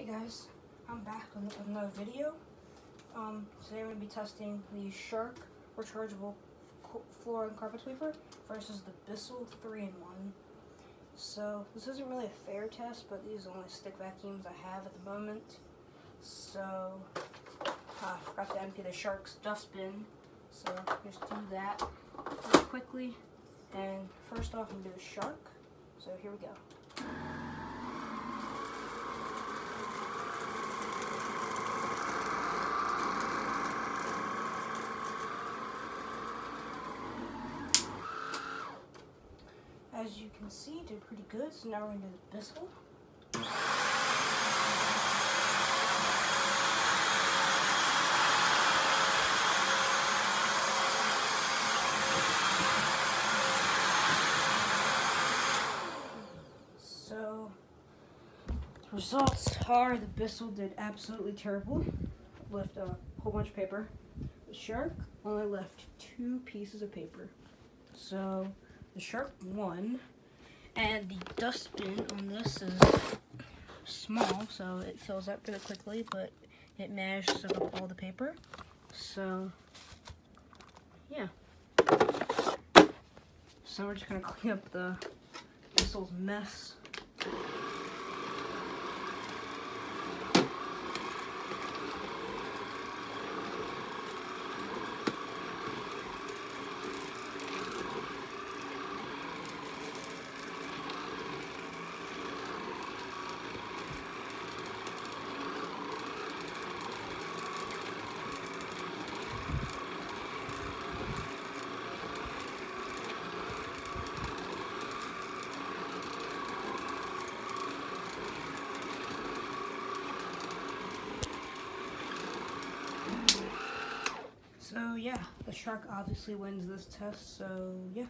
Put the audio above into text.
Hey guys, I'm back with another video. Um, today we're going to be testing the Shark rechargeable floor and carpet sweeper versus the Bissell 3-in-1. So, this isn't really a fair test, but these are the only stick vacuums I have at the moment. So, uh, I forgot to empty the Shark's dustbin, so just do that quickly. And first off, I'm going to do the Shark. So here we go. As you can see, did pretty good. So now we're going to do the Bissell. So, the results are the Bissell did absolutely terrible. Left a whole bunch of paper. The Shark only left two pieces of paper. So, the shark won. And the dustbin on this is small, so it fills up really quickly, but it managed to soak up all the paper. So, yeah. So we're just gonna clean up the Bissell's mess. So yeah, the shark obviously wins this test, so yeah.